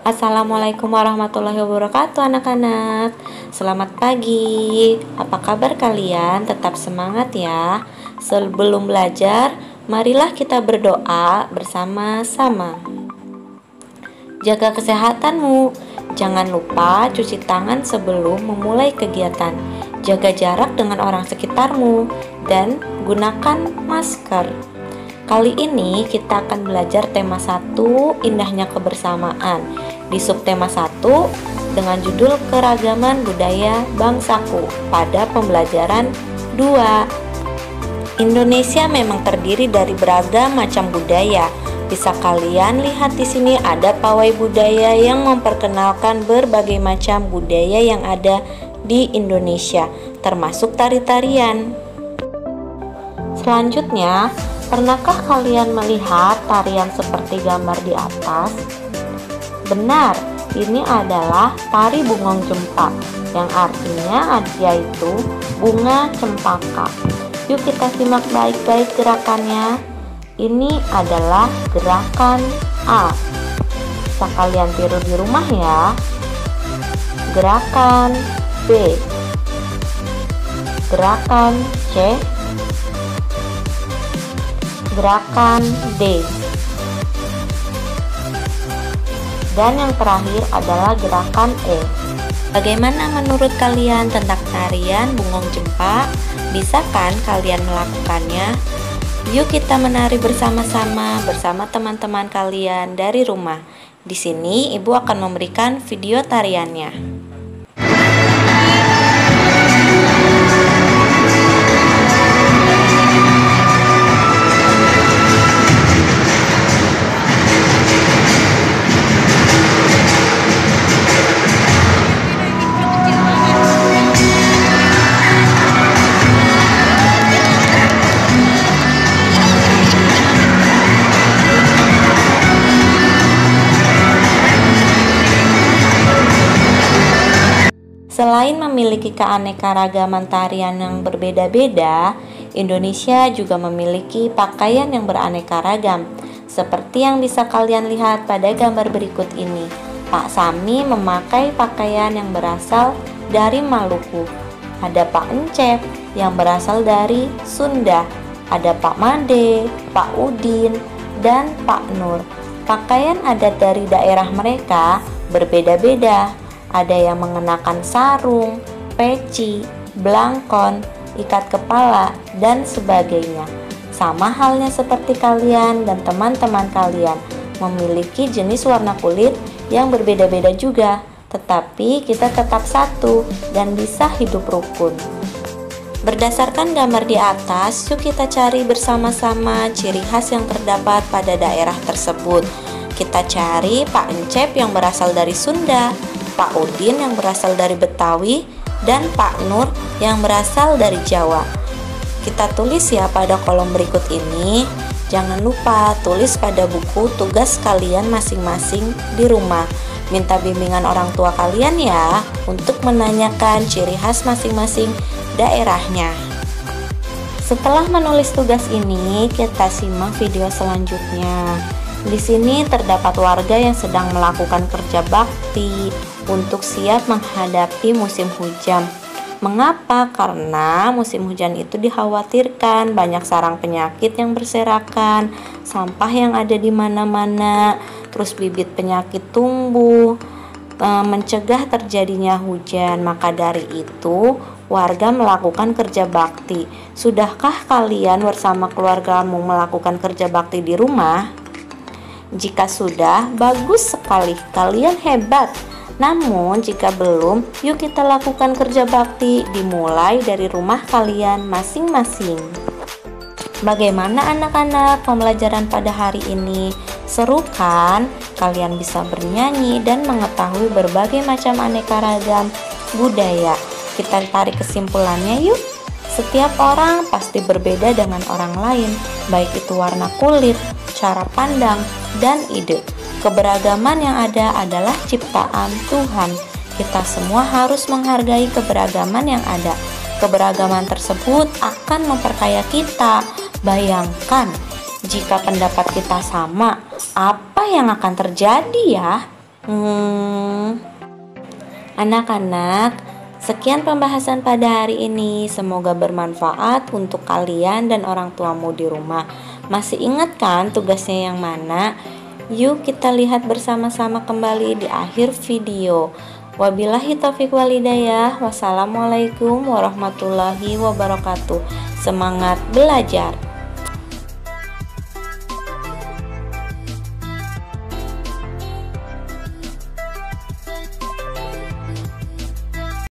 Assalamualaikum warahmatullahi wabarakatuh anak-anak. Selamat pagi. Apa kabar kalian? Tetap semangat ya. Sebelum belajar Marilah kita berdoa bersama-sama Jaga kesehatanmu. Jangan lupa cuci tangan sebelum memulai kegiatan. Jaga jarak dengan orang sekitarmu. Dan gunakan masker Kali ini kita akan belajar tema 1 Indahnya Kebersamaan. Di subtema 1 dengan judul Keragaman Budaya Bangsaku pada pembelajaran 2 Indonesia memang terdiri dari beragam macam budaya. Bisa kalian lihat di sini ada pawai budaya yang memperkenalkan berbagai macam budaya yang ada di Indonesia, termasuk tari-tarian. Selanjutnya, Pernahkah kalian melihat tarian seperti gambar di atas? Benar, ini adalah tari bungong jempa yang artinya yaitu bunga cempaka. Yuk kita simak baik-baik gerakannya. Ini adalah gerakan A. Bisa kalian tiru di rumah ya. Gerakan B. Gerakan C gerakan D. Dan yang terakhir adalah gerakan E. Bagaimana menurut kalian tentang tarian bungong jempa? Bisa kan kalian melakukannya? Yuk kita menari bersama-sama bersama teman-teman kalian dari rumah. Di sini ibu akan memberikan video tariannya. Selain memiliki keanekaragaman tarian yang berbeda-beda, Indonesia juga memiliki pakaian yang beraneka ragam. Seperti yang bisa kalian lihat pada gambar berikut ini. Pak Sami memakai pakaian yang berasal dari Maluku. Ada Pak Encep yang berasal dari Sunda. Ada Pak Made, Pak Udin, dan Pak Nur. Pakaian adat dari daerah mereka berbeda-beda ada yang mengenakan sarung, peci, belangkon, ikat kepala, dan sebagainya. Sama halnya seperti kalian dan teman-teman kalian memiliki jenis warna kulit yang berbeda-beda juga, tetapi kita tetap satu dan bisa hidup rukun. Berdasarkan gambar di atas, yuk kita cari bersama-sama ciri khas yang terdapat pada daerah tersebut. Kita cari Pak Encep yang berasal dari Sunda, Pak Udin yang berasal dari Betawi, dan Pak Nur yang berasal dari Jawa. Kita tulis ya pada kolom berikut ini. Jangan lupa tulis pada buku tugas kalian masing-masing di rumah. Minta bimbingan orang tua kalian ya untuk menanyakan ciri khas masing-masing daerahnya. Setelah menulis tugas ini, kita simak video selanjutnya. Di sini terdapat warga yang sedang melakukan kerja bakti untuk siap menghadapi musim hujan. Mengapa? Karena musim hujan itu dikhawatirkan banyak sarang penyakit yang berserakan, sampah yang ada di mana-mana, terus bibit penyakit tumbuh, e, mencegah terjadinya hujan. Maka dari itu, warga melakukan kerja bakti. Sudahkah kalian bersama keluargamu melakukan kerja bakti di rumah? Jika sudah, bagus sekali, kalian hebat. Namun, jika belum, yuk kita lakukan kerja bakti dimulai dari rumah kalian masing-masing. Bagaimana anak-anak pembelajaran pada hari ini? Seru kan? Kalian bisa bernyanyi dan mengetahui berbagai macam aneka ragam budaya. Kita tarik kesimpulannya yuk. Setiap orang pasti berbeda dengan orang lain, baik itu warna kulit, cara pandang, dan ide. Keberagaman yang ada adalah ciptaan Tuhan. Kita semua harus menghargai keberagaman yang ada. Keberagaman tersebut akan memperkaya kita. Bayangkan, jika pendapat kita sama, apa yang akan terjadi ya? Hmm, anak-anak, sekian pembahasan pada hari ini. Semoga bermanfaat untuk kalian dan orang tuamu di rumah. Masih ingat kan tugasnya yang mana? Yuk kita lihat bersama-sama kembali di akhir video. Wabillahi taufiq walidayah. Wassalamualaikum warahmatullahi wabarakatuh. Semangat belajar.